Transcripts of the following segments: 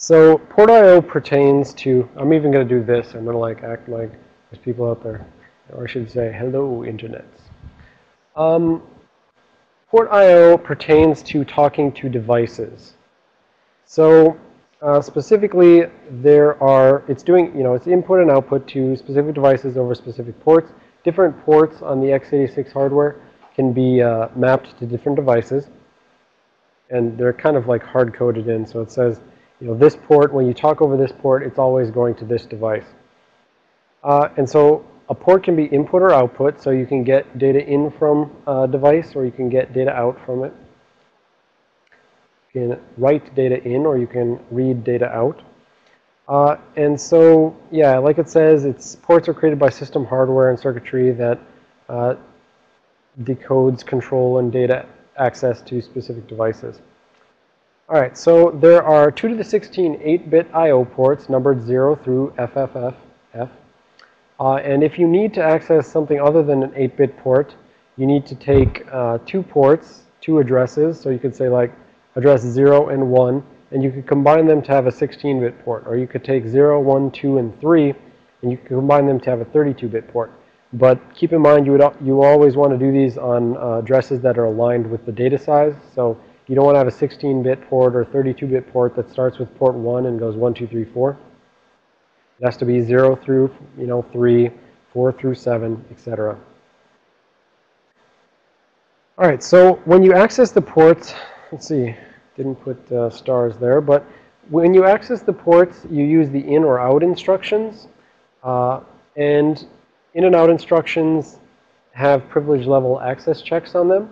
So port IO pertains to, I'm even going to do this. I'm going to like act like there's people out there. Or I should say, hello, internets. Um, port IO pertains to talking to devices. So uh, specifically, there are, it's doing, you know, it's input and output to specific devices over specific ports. Different ports on the x86 hardware can be uh, mapped to different devices. And they're kind of like hard-coded in. So it says, you know, this port, when you talk over this port, it's always going to this device. Uh, and so a port can be input or output, so you can get data in from a device or you can get data out from it. You can write data in or you can read data out. Uh, and so, yeah, like it says, it's ports are created by system hardware and circuitry that uh, decodes control and data access to specific devices. All right, so there are 2 to the 16 8-bit I.O. ports numbered 0 through FFF. Uh, and if you need to access something other than an 8-bit port, you need to take uh, two ports, two addresses. So you could say like address 0 and 1, and you could combine them to have a 16-bit port. Or you could take 0, 1, 2, and 3, and you could combine them to have a 32-bit port. But keep in mind, you would you always want to do these on uh, addresses that are aligned with the data size. So you don't want to have a 16-bit port or 32-bit port that starts with port 1 and goes 1, 2, 3, 4. It has to be 0 through, you know, 3, 4 through 7, etc. All right, so when you access the ports, let's see, didn't put uh, stars there, but when you access the ports, you use the in or out instructions. Uh, and in and out instructions have privilege level access checks on them.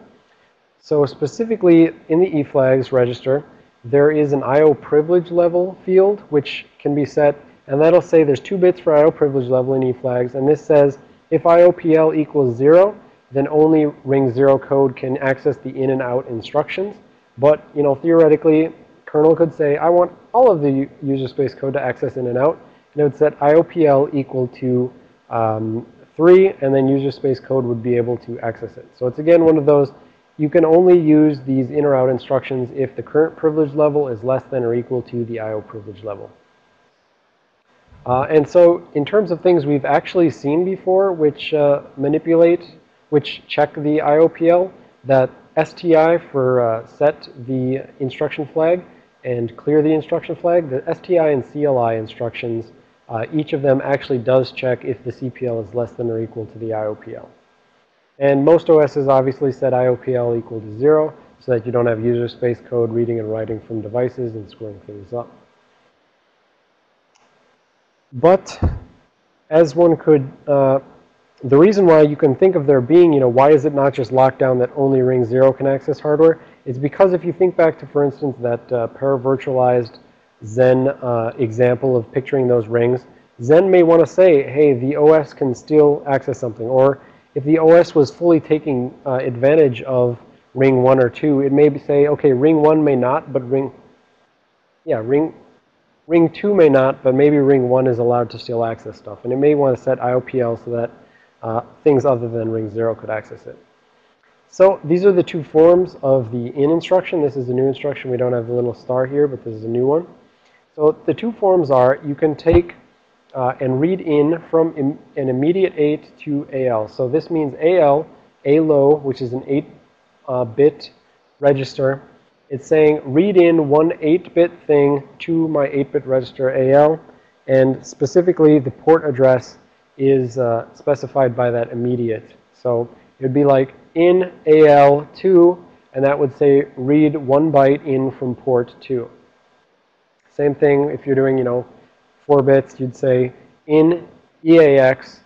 So specifically in the eFlags register, there is an IO privilege level field which can be set and that'll say there's two bits for IO privilege level in eFlags and this says if IOPL equals 0 then only ring 0 code can access the in and out instructions. But, you know, theoretically, kernel could say, I want all of the user space code to access in and out. And it would set IOPL equal to um, 3, and then user space code would be able to access it. So it's, again, one of those you can only use these in or out instructions if the current privilege level is less than or equal to the IO privilege level. Uh, and so in terms of things we've actually seen before which uh, manipulate, which check the IOPL, that STI for uh, set the instruction flag and clear the instruction flag, the STI and CLI instructions, uh, each of them actually does check if the CPL is less than or equal to the IOPL. And most OSs obviously set IOPL equal to 0 so that you don't have user space code reading and writing from devices and screwing things up. But as one could, uh, the reason why you can think of there being, you know, why is it not just lockdown that only ring 0 can access hardware? Is because if you think back to, for instance, that uh, paravirtualized Xen uh, example of picturing those rings, Xen may want to say, hey, the OS can still access something. Or if the OS was fully taking uh, advantage of ring 1 or 2, it may say, okay, ring 1 may not, but ring, yeah, ring, ring 2 may not, but maybe ring 1 is allowed to still access stuff. And it may want to set IOPL so that uh, things other than ring 0 could access it. So these are the two forms of the in instruction. This is a new instruction. We don't have the little star here, but this is a new one. So the two forms are you can take uh, and read in from Im an immediate 8 to AL. So this means AL, A low, which is an 8-bit uh, register. It's saying read in one 8-bit thing to my 8-bit register AL. And specifically, the port address is uh, specified by that immediate. So it would be like in AL2, and that would say read one byte in from port 2. Same thing if you're doing, you know, 4 bits, you'd say in EAX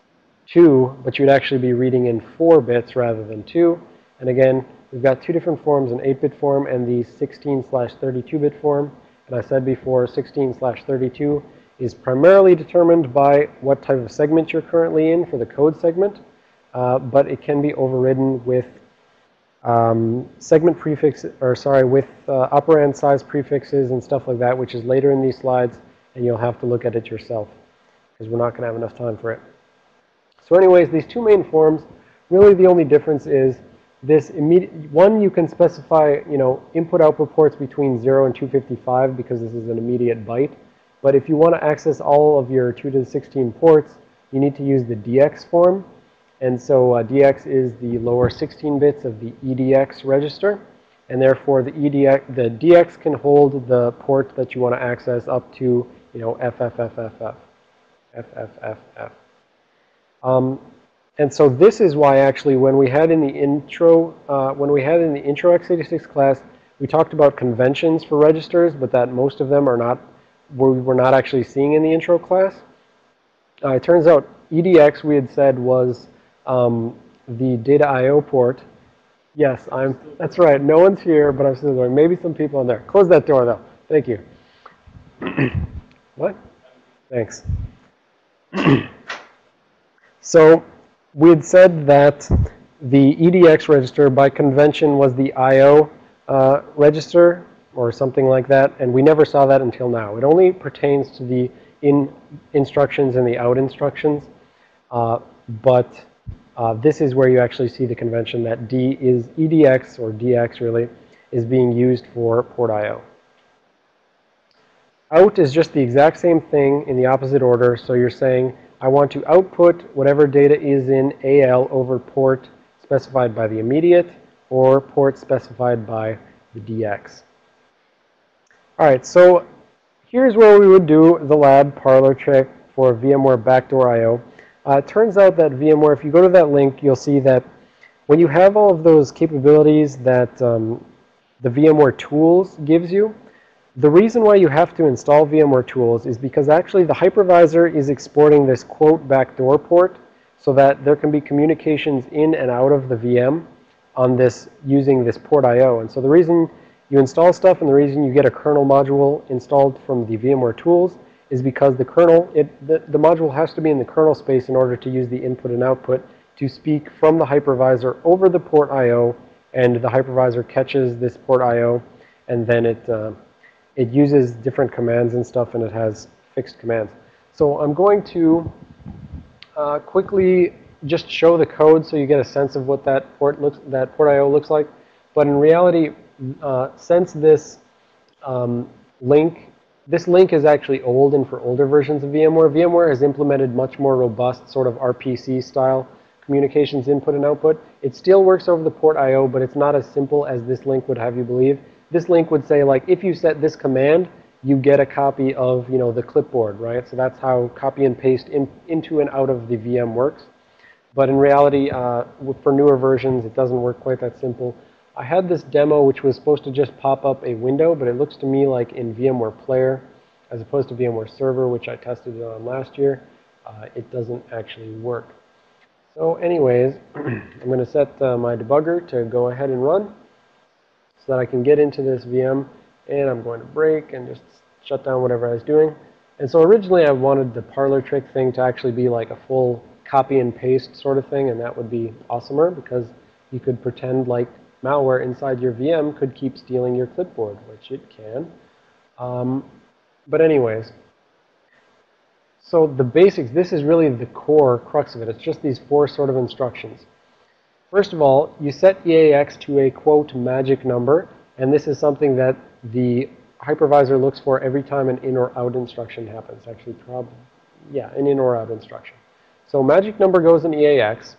2, but you'd actually be reading in 4 bits rather than 2. And again, we've got two different forms, an 8-bit form and the 16 slash 32-bit form. And I said before, 16 slash 32 is primarily determined by what type of segment you're currently in for the code segment. Uh, but it can be overridden with um, segment prefixes, or sorry, with uh, operand size prefixes and stuff like that, which is later in these slides and you'll have to look at it yourself because we're not going to have enough time for it. So anyways, these two main forms, really the only difference is this immediate, one, you can specify, you know, input-output ports between 0 and 255 because this is an immediate byte. But if you want to access all of your 2 to the 16 ports, you need to use the DX form. And so uh, DX is the lower 16 bits of the EDX register. And therefore, the EDX, the DX can hold the port that you want to access up to, you know, FFFFF, FFFF. Um, and so this is why actually when we had in the intro, uh, when we had in the intro x86 class, we talked about conventions for registers, but that most of them are not, we were not actually seeing in the intro class. Uh, it turns out EDX we had said was um, the data I.O. port. Yes, I'm, that's right. No one's here, but I'm still going. Maybe some people in there. Close that door though. Thank you. what? Thanks. so we had said that the EDX register by convention was the I.O. Uh, register or something like that, and we never saw that until now. It only pertains to the in instructions and the out instructions, uh, but uh, this is where you actually see the convention that D is EDX or DX really is being used for port I.O. Out is just the exact same thing in the opposite order. So you're saying I want to output whatever data is in AL over port specified by the immediate or port specified by the DX. All right, so here's where we would do the lab parlor trick for VMware Backdoor I.O. Uh, it turns out that VMware, if you go to that link, you'll see that when you have all of those capabilities that um, the VMware Tools gives you, the reason why you have to install VMware Tools is because actually the hypervisor is exporting this quote backdoor port so that there can be communications in and out of the VM on this using this port IO. And so the reason you install stuff and the reason you get a kernel module installed from the VMware Tools is because the kernel, it, the, the module has to be in the kernel space in order to use the input and output to speak from the hypervisor over the port IO and the hypervisor catches this port IO and then it uh, it uses different commands and stuff, and it has fixed commands. So I'm going to uh, quickly just show the code so you get a sense of what that port looks, that port I/O looks like. But in reality, uh, since this um, link, this link is actually old and for older versions of VMware. VMware has implemented much more robust sort of RPC style communications input and output. It still works over the port I/O, but it's not as simple as this link would have you believe this link would say like if you set this command, you get a copy of you know the clipboard, right? So that's how copy and paste in, into and out of the VM works. But in reality, uh, for newer versions, it doesn't work quite that simple. I had this demo which was supposed to just pop up a window, but it looks to me like in VMware Player, as opposed to VMware Server, which I tested it on last year, uh, it doesn't actually work. So anyways, I'm going to set uh, my debugger to go ahead and run so that I can get into this VM and I'm going to break and just shut down whatever I was doing. And so originally I wanted the parlor trick thing to actually be like a full copy and paste sort of thing and that would be awesomer because you could pretend like malware inside your VM could keep stealing your clipboard, which it can. Um, but anyways, so the basics, this is really the core crux of it. It's just these four sort of instructions. First of all, you set EAX to a, quote, magic number. And this is something that the hypervisor looks for every time an in or out instruction happens. Actually, probably, yeah, an in or out instruction. So magic number goes in EAX.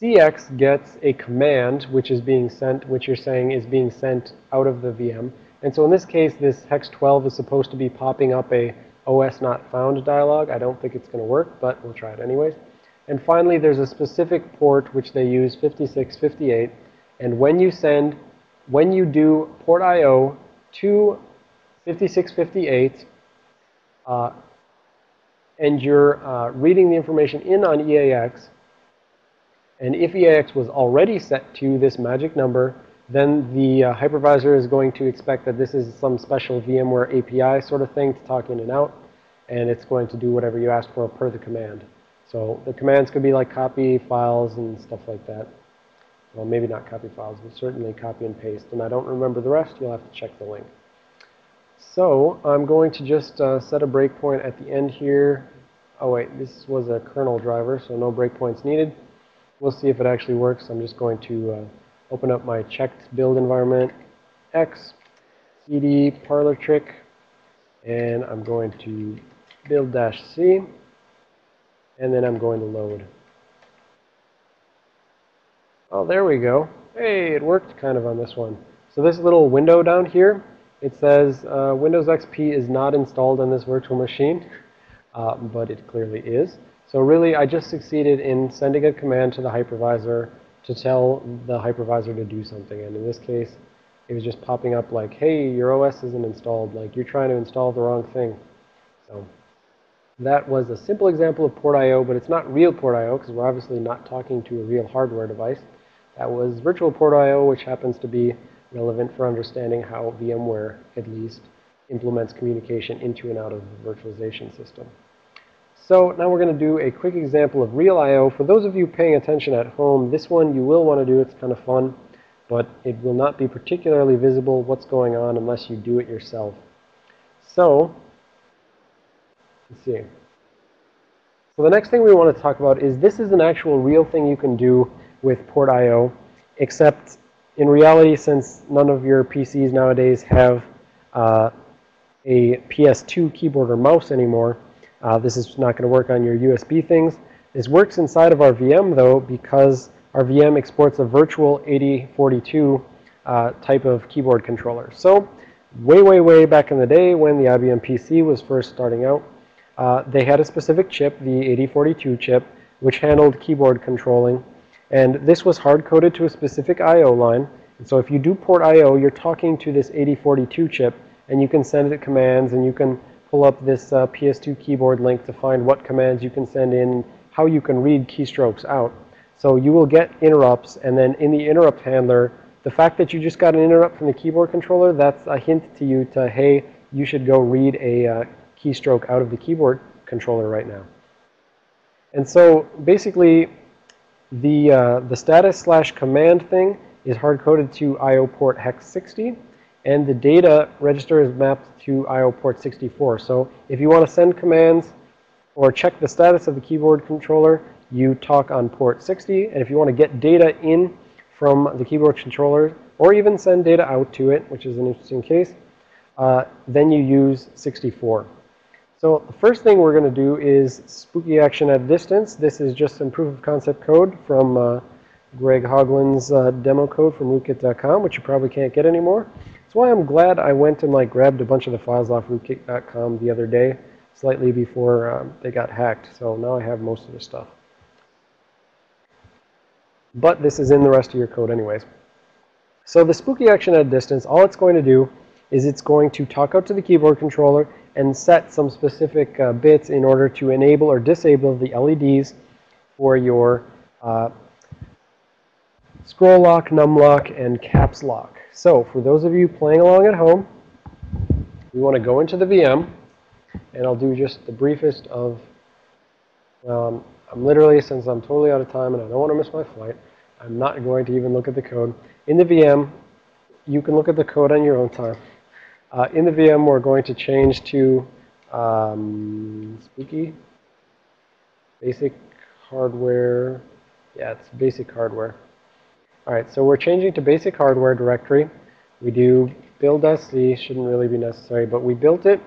CX gets a command which is being sent, which you're saying is being sent out of the VM. And so in this case, this hex 12 is supposed to be popping up a OS not found dialog. I don't think it's going to work, but we'll try it anyways. And finally, there's a specific port which they use, 5658. And when you send, when you do port I.O. to 5658, uh, and you're uh, reading the information in on EAX, and if EAX was already set to this magic number, then the uh, hypervisor is going to expect that this is some special VMware API sort of thing to talk in and out, and it's going to do whatever you asked for per the command. So the commands could be like copy files and stuff like that. Well, maybe not copy files, but certainly copy and paste. And I don't remember the rest. You'll have to check the link. So I'm going to just uh, set a breakpoint at the end here. Oh, wait, this was a kernel driver, so no breakpoints needed. We'll see if it actually works. I'm just going to uh, open up my checked build environment, X, cd parlor trick, and I'm going to build dash C, and then I'm going to load. Oh, there we go. Hey, it worked kind of on this one. So this little window down here, it says uh, Windows XP is not installed on this virtual machine, uh, but it clearly is. So really, I just succeeded in sending a command to the hypervisor to tell the hypervisor to do something. And in this case, it was just popping up like, hey, your OS isn't installed. Like, you're trying to install the wrong thing. So that was a simple example of port I.O., but it's not real port I.O. because we're obviously not talking to a real hardware device. That was virtual port I.O., which happens to be relevant for understanding how VMware, at least, implements communication into and out of the virtualization system. So now we're going to do a quick example of real I.O. For those of you paying attention at home, this one you will want to do. It's kind of fun, but it will not be particularly visible what's going on unless you do it yourself. So, let's see. So the next thing we want to talk about is this is an actual real thing you can do with Port I.O., except in reality, since none of your PCs nowadays have uh, a PS2 keyboard or mouse anymore, uh, this is not going to work on your USB things. This works inside of our VM, though, because our VM exports a virtual 8042 uh, type of keyboard controller. So way, way, way back in the day when the IBM PC was first starting out, uh, they had a specific chip, the 8042 chip, which handled keyboard controlling and this was hard-coded to a specific I.O. line. And so if you do port I.O., you're talking to this 8042 chip, and you can send it commands, and you can pull up this uh, PS2 keyboard link to find what commands you can send in, how you can read keystrokes out. So you will get interrupts, and then in the interrupt handler, the fact that you just got an interrupt from the keyboard controller, that's a hint to you to, hey, you should go read a uh, keystroke out of the keyboard controller right now. And so basically, the, uh, the status slash command thing is hard-coded to IO port hex 60, and the data register is mapped to IO port 64. So if you want to send commands or check the status of the keyboard controller, you talk on port 60. And if you want to get data in from the keyboard controller, or even send data out to it, which is an interesting case, uh, then you use 64. So the first thing we're going to do is spooky action at distance. This is just some proof of concept code from uh, Greg Hoglund's uh, demo code from rootkit.com, which you probably can't get anymore. That's why I'm glad I went and like grabbed a bunch of the files off rootkit.com the other day, slightly before um, they got hacked. So now I have most of the stuff. But this is in the rest of your code anyways. So the spooky action at distance, all it's going to do is it's going to talk out to the keyboard controller and set some specific uh, bits in order to enable or disable the LEDs for your uh, scroll lock, num lock, and caps lock. So for those of you playing along at home, we want to go into the VM, and I'll do just the briefest of, um, I'm literally, since I'm totally out of time and I don't want to miss my flight, I'm not going to even look at the code. In the VM, you can look at the code on your own time. Uh, in the VM, we're going to change to um, Spooky, basic hardware. Yeah, it's basic hardware. All right, so we're changing to basic hardware directory. We do build SC, shouldn't really be necessary, but we built it,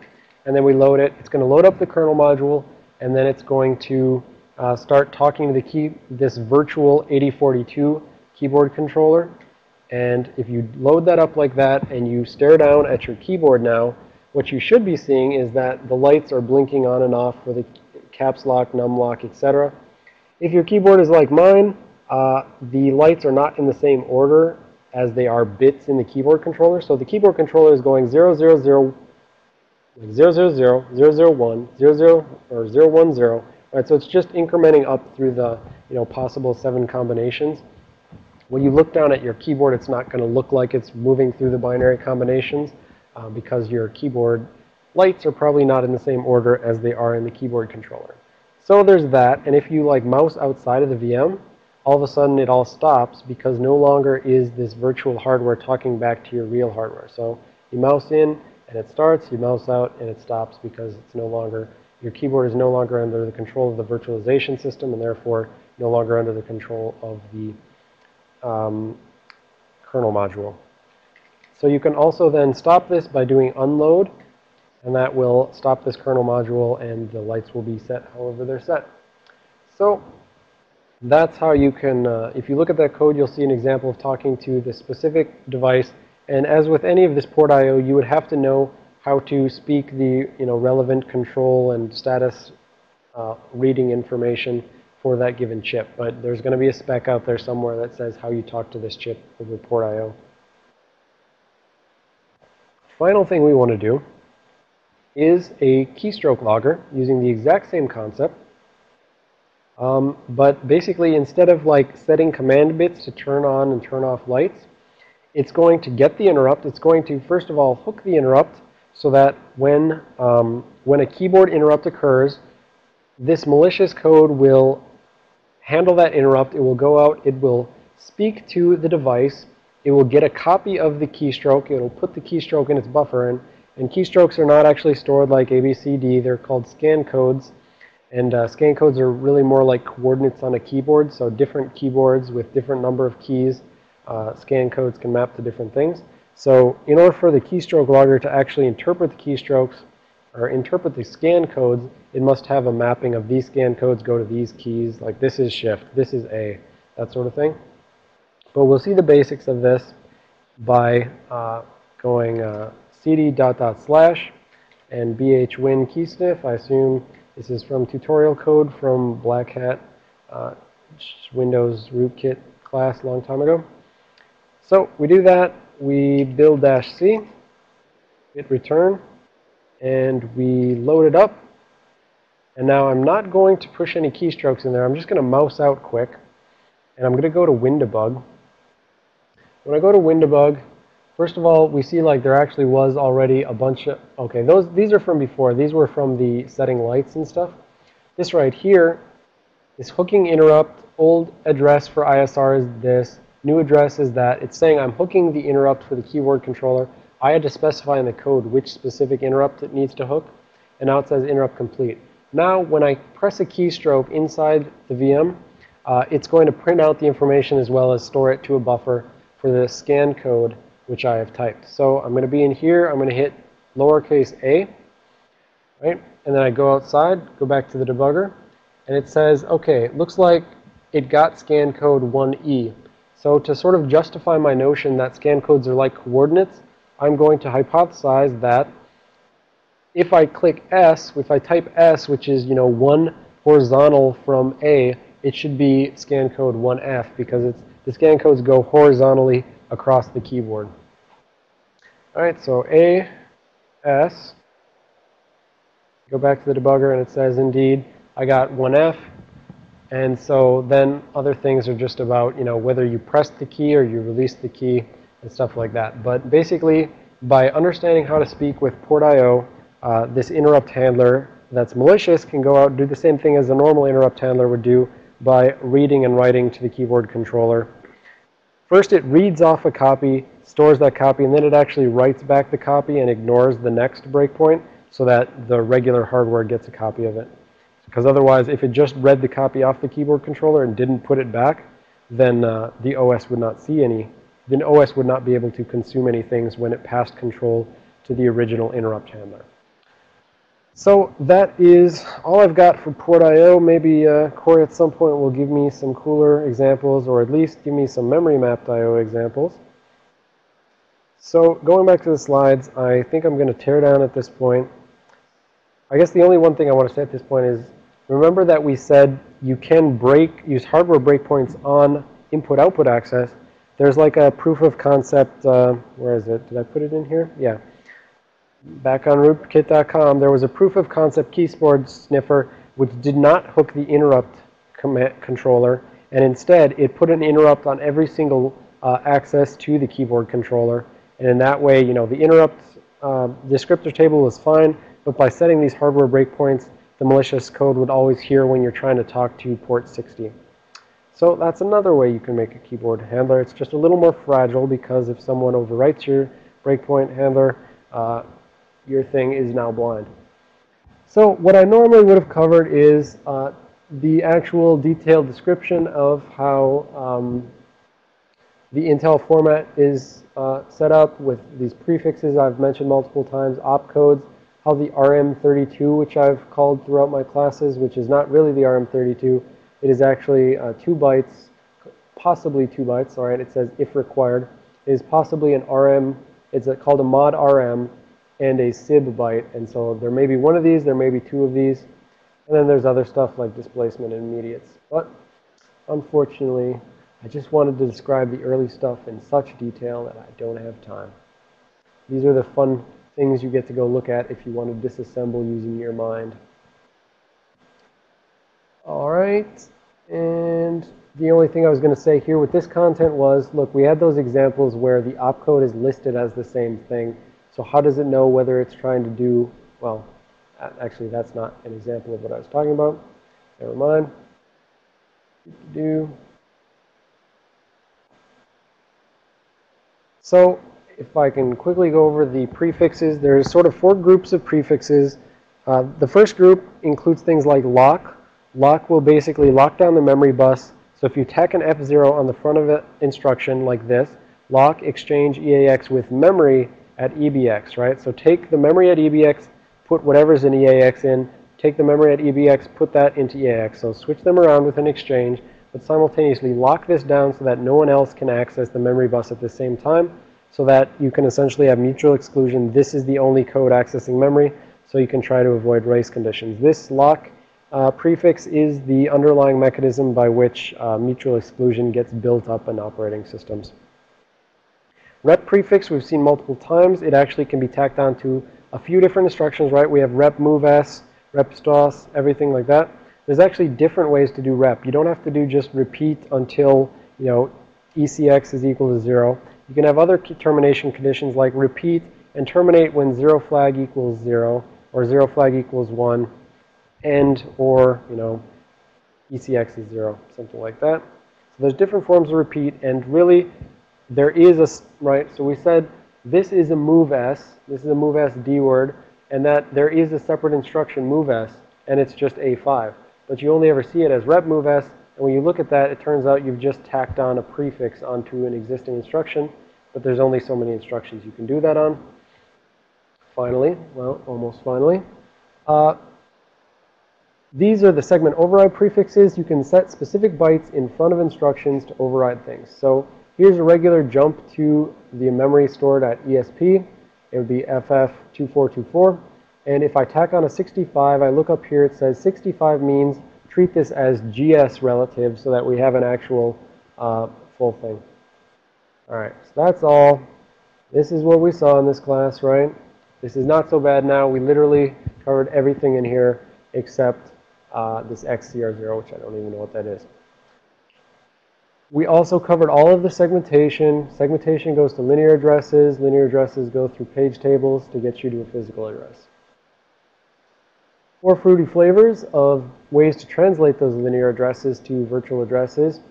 and then we load it. It's going to load up the kernel module, and then it's going to uh, start talking to the key, this virtual 8042 keyboard controller. And if you load that up like that and you stare down at your keyboard now, what you should be seeing is that the lights are blinking on and off for the caps lock, num lock, etc. If your keyboard is like mine, uh, the lights are not in the same order as they are bits in the keyboard controller. So the keyboard controller is going 000, 000, 000, 001, 00, or 010. Right, so it's just incrementing up through the you know possible seven combinations. When you look down at your keyboard, it's not going to look like it's moving through the binary combinations uh, because your keyboard lights are probably not in the same order as they are in the keyboard controller. So there's that. And if you like mouse outside of the VM, all of a sudden it all stops because no longer is this virtual hardware talking back to your real hardware. So you mouse in and it starts, you mouse out and it stops because it's no longer, your keyboard is no longer under the control of the virtualization system and therefore no longer under the control of the um, kernel module. So you can also then stop this by doing unload, and that will stop this kernel module, and the lights will be set however they're set. So that's how you can, uh, if you look at that code, you'll see an example of talking to the specific device. And as with any of this port I.O., you would have to know how to speak the you know, relevant control and status uh, reading information for that given chip. But there's going to be a spec out there somewhere that says how you talk to this chip over port I.O. Final thing we want to do is a keystroke logger using the exact same concept. Um, but basically, instead of like setting command bits to turn on and turn off lights, it's going to get the interrupt. It's going to, first of all, hook the interrupt so that when, um, when a keyboard interrupt occurs, this malicious code will handle that interrupt. It will go out. It will speak to the device. It will get a copy of the keystroke. It will put the keystroke in its buffer. And, and keystrokes are not actually stored like ABCD. They're called scan codes. And uh, scan codes are really more like coordinates on a keyboard. So different keyboards with different number of keys, uh, scan codes can map to different things. So in order for the keystroke logger to actually interpret the keystrokes or interpret the scan codes, it must have a mapping of these scan codes go to these keys. Like this is shift, this is A, that sort of thing. But we'll see the basics of this by uh, going uh, cd dot dot slash and bhwin keysniff. I assume this is from tutorial code from Black Hat uh, Windows rootkit class long time ago. So we do that. We build dash C, hit return, and we load it up. And now I'm not going to push any keystrokes in there. I'm just going to mouse out quick. And I'm going to go to WinDbg. When I go to WinDbg, First of all, we see like there actually was already a bunch of, okay, those these are from before. These were from the setting lights and stuff. This right here is hooking interrupt. Old address for ISR is this. New address is that. It's saying I'm hooking the interrupt for the keyboard controller. I had to specify in the code which specific interrupt it needs to hook. And now it says interrupt complete. Now, when I press a keystroke inside the VM, uh, it's going to print out the information as well as store it to a buffer for the scan code which I have typed. So I'm going to be in here. I'm going to hit lowercase a, right? And then I go outside, go back to the debugger, and it says, okay, it looks like it got scan code 1E. So to sort of justify my notion that scan codes are like coordinates, I'm going to hypothesize that if I click S, if I type S, which is, you know, one horizontal from A, it should be scan code 1F because it's the scan codes go horizontally across the keyboard. All right, so A, S, go back to the debugger and it says indeed I got 1F. And so then other things are just about, you know, whether you press the key or you release the key and stuff like that. But basically, by understanding how to speak with port IO, uh, this interrupt handler that's malicious can go out and do the same thing as a normal interrupt handler would do by reading and writing to the keyboard controller First, it reads off a copy, stores that copy, and then it actually writes back the copy and ignores the next breakpoint so that the regular hardware gets a copy of it. Because otherwise, if it just read the copy off the keyboard controller and didn't put it back, then uh, the OS would not see any. Then OS would not be able to consume any things when it passed control to the original interrupt handler. So that is all I've got for port.io. Maybe uh, Corey at some point will give me some cooler examples or at least give me some memory mapped I.O. examples. So going back to the slides, I think I'm going to tear down at this point. I guess the only one thing I want to say at this point is remember that we said you can break, use hardware breakpoints on input-output access. There's like a proof of concept, uh, where is it? Did I put it in here? Yeah back on rootkit.com, there was a proof of concept keyboard sniffer which did not hook the interrupt controller, and instead it put an interrupt on every single uh, access to the keyboard controller. And in that way, you know, the interrupt uh, descriptor table was fine, but by setting these hardware breakpoints, the malicious code would always hear when you're trying to talk to port 60. So that's another way you can make a keyboard handler. It's just a little more fragile because if someone overwrites your breakpoint handler, uh, your thing is now blind. So what I normally would have covered is uh, the actual detailed description of how um, the Intel format is uh, set up with these prefixes I've mentioned multiple times, opcodes, how the RM32, which I've called throughout my classes, which is not really the RM32, it is actually uh, two bytes, possibly two bytes, all right, it says if required, is possibly an RM, it's a, called a mod RM and a SIB byte, and so there may be one of these, there may be two of these, and then there's other stuff like displacement and immediates. But unfortunately, I just wanted to describe the early stuff in such detail that I don't have time. These are the fun things you get to go look at if you want to disassemble using your mind. All right, and the only thing I was going to say here with this content was, look, we had those examples where the opcode is listed as the same thing. So how does it know whether it's trying to do, well, actually that's not an example of what I was talking about. Never mind. Do. So if I can quickly go over the prefixes, there's sort of four groups of prefixes. Uh, the first group includes things like lock. Lock will basically lock down the memory bus. So if you tack an F0 on the front of an instruction like this, lock exchange EAX with memory at EBX, right? So take the memory at EBX, put whatever's in EAX in, take the memory at EBX, put that into EAX. So switch them around with an exchange but simultaneously lock this down so that no one else can access the memory bus at the same time so that you can essentially have mutual exclusion. This is the only code accessing memory, so you can try to avoid race conditions. This lock uh, prefix is the underlying mechanism by which uh, mutual exclusion gets built up in operating systems. Rep prefix we've seen multiple times. It actually can be tacked on to a few different instructions, right? We have rep move s, rep stos, everything like that. There's actually different ways to do rep. You don't have to do just repeat until, you know, ECX is equal to 0. You can have other termination conditions like repeat and terminate when 0 flag equals 0 or 0 flag equals 1 and or, you know, ECX is 0, something like that. So there's different forms of repeat and really there is a, right, so we said this is a move S, this is a move S D word, and that there is a separate instruction move S and it's just A5 but you only ever see it as rep move s. And when you look at that, it turns out you've just tacked on a prefix onto an existing instruction, but there's only so many instructions you can do that on. Finally, well, almost finally, uh, these are the segment override prefixes. You can set specific bytes in front of instructions to override things. So here's a regular jump to the memory stored at ESP. It would be FF2424. And if I tack on a 65, I look up here, it says 65 means treat this as GS relative so that we have an actual uh, full thing. All right, so that's all. This is what we saw in this class, right? This is not so bad now. We literally covered everything in here except uh, this XCR0, which I don't even know what that is. We also covered all of the segmentation. Segmentation goes to linear addresses. Linear addresses go through page tables to get you to a physical address. Four fruity flavors of ways to translate those linear addresses to virtual addresses.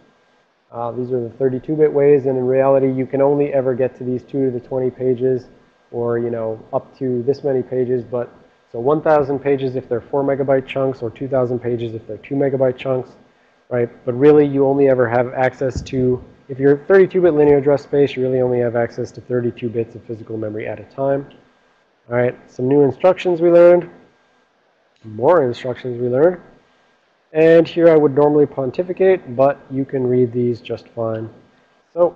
Uh, these are the 32-bit ways, and in reality, you can only ever get to these 2 to the 20 pages or, you know, up to this many pages. But so 1,000 pages if they're 4 megabyte chunks or 2,000 pages if they're 2 megabyte chunks, right? But really, you only ever have access to, if you're 32-bit linear address space, you really only have access to 32 bits of physical memory at a time. All right, some new instructions we learned more instructions we learned. And here I would normally pontificate, but you can read these just fine. So